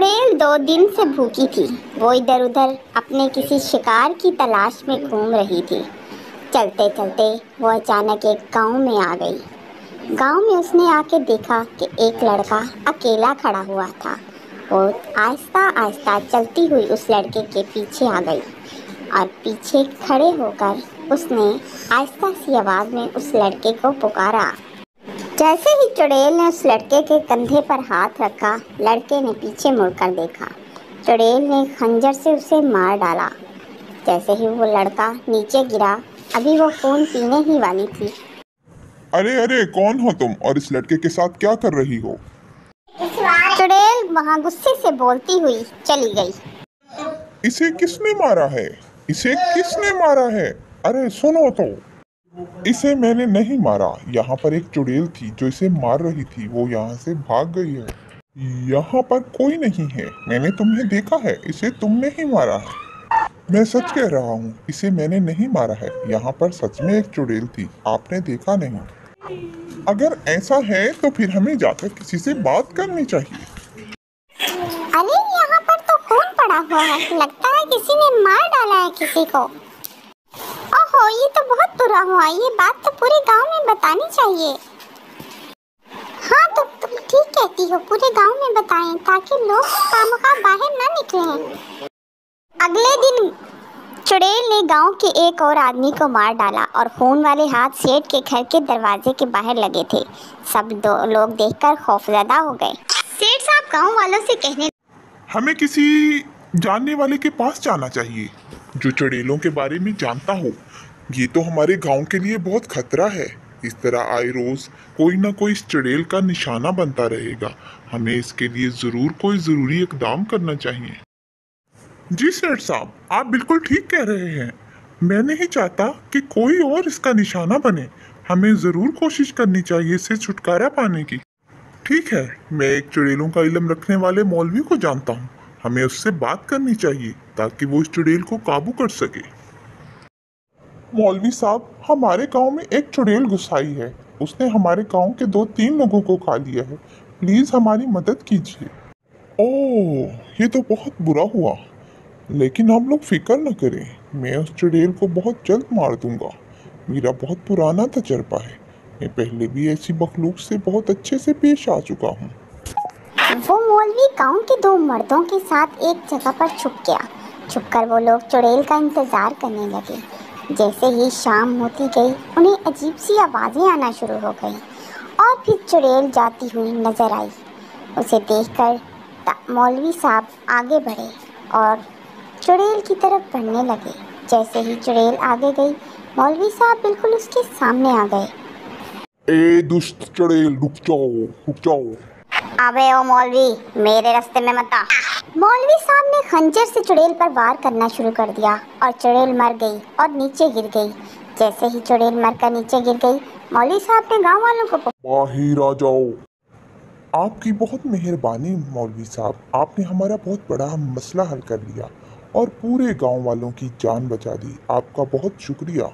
चुड़ैल दो दिन से भूखी थी। वो इधर उधर अपने किसी शिकार की तलाश में घूम रही थी। चलते चलते वो अचानक एक गाँव में आ गई। गाँव में उसने आके देखा कि एक लड़का अकेला खड़ा हुआ था। वो आहिस्ता आहिस्ता चलती हुई उस लड़के के पीछे आ गई। और पीछे खड़े होकर उसने आहिस्ता सी आवाज़ में उस लड़के को पुकारा। जैसे ही चुड़ैल ने उस लड़के के कंधे पर हाथ रखा लड़के ने पीछे मुड़कर देखा। चुड़ैल ने खंजर से उसे मार डाला। जैसे ही वो लड़का नीचे गिरा अभी वो खून पीने ही वाली थी। अरे अरे कौन हो तुम और इस लड़के के साथ क्या कर रही हो? चुड़ैल वहाँ गुस्से से बोलती हुई चली गई। इसे किसने मारा है? इसे किसने मारा है? अरे सुनो तो। इसे मैंने नहीं मारा। यहाँ पर एक चुड़ैल थी जो इसे मार रही थी। वो यहाँ से भाग गई है। यहाँ पर कोई नहीं है। मैंने तुम्हें देखा है। इसे तुमने ही मारा है। मैं सच कह रहा हूँ, इसे मैंने नहीं मारा है। यहाँ पर सच में एक चुड़ैल थी। आपने देखा नहीं। अगर ऐसा है तो फिर हमें जाकर किसी से बात करनी चाहिए। अरे, यहाँ पर तो खून पड़ा हुआ है। लगता है किसी ने मार डाला है किसी को। बुरा हुआ ये बात तो पूरे गाँव में बतानी चाहिए। हाँ तो तुम ठीक कहती हो, पूरे गाँव में बताएँ, ताकि लोग का बाहर ना निकले। अगले दिन चुड़ैल ने गाँव के एक और आदमी को मार डाला और खून वाले हाथ सेठ के घर के दरवाजे के बाहर लगे थे। सब दो लोग देखकर खौफजदा हो गए। सेठ साहब, गाँव वालों से कहने हमें किसी जानने वाले के पास जाना चाहिए, जो चुड़ैलों के बारे में जानता हो। ये तो हमारे गाँव के लिए बहुत खतरा है। इस तरह आए रोज कोई ना कोई इस चड़ेल का निशाना बनता रहेगा। हमें इसके लिए ज़रूर कोई ज़रूरी इकदाम करना चाहिए। जी सेठ साहब, आप बिल्कुल ठीक कह रहे हैं। मैं नहीं चाहता कि कोई और इसका निशाना बने। हमें ज़रूर कोशिश करनी चाहिए इससे छुटकारा पाने की। ठीक है, मैं एक चुड़ैलों का इलम रखने वाले मौलवी को जानता हूँ। हमें उससे बात करनी चाहिए ताकि वो इस चुड़ैल को काबू कर सके। मौलवी साहब, हमारे गाँव में एक चुड़ैल घुसाई है। उसने हमारे गाँव के दो तीन लोगों को खा लिया है। प्लीज़ हमारी मदद कीजिए। ओह, ये तो बहुत बुरा हुआ। लेकिन आप लोग फ़िक्र न करें। मैं उस चुड़ैल को बहुत जल्द मार दूँगा। मेरा बहुत पुराना तजर्बा है। मैं पहले भी ऐसी मखलूक से बहुत अच्छे से पेश आ चुका हूँ। वो मौलवी गाँव के दो मर्दों के साथ एक जगह पर छुप गया। छुपकर वो लोग चुड़ैल का इंतज़ार करने लगे। जैसे ही शाम होती गई उन्हें अजीब सी आवाज़ें आना शुरू हो गई और फिर चुड़ैल जाती हुई नज़र आई। उसे देखकर मौलवी साहब आगे बढ़े और चुड़ैल की तरफ़ बढ़ने लगे। जैसे ही चुड़ैल आगे गई मौलवी साहब बिल्कुल उसके सामने आ गए। ए दुष्ट चुड़ैल रुक जाओ रुक जाओ। अबे ओ मौलवी मेरे रास्ते में मत आ। मौलवी साहब ने खंजर से चुड़ैल पर वार करना शुरू कर दिया और चुड़ैल मर गई और नीचे गिर गई। जैसे ही चुड़ैल मरकर नीचे गिर गई, मौलवी साहब ने गाँव वालों को बाहर आ जाओ आपकी बहुत मेहरबानी मौलवी साहब। आपने हमारा बहुत बड़ा मसला हल कर लिया और पूरे गाँव वालों की जान बचा दी। आपका बहुत शुक्रिया।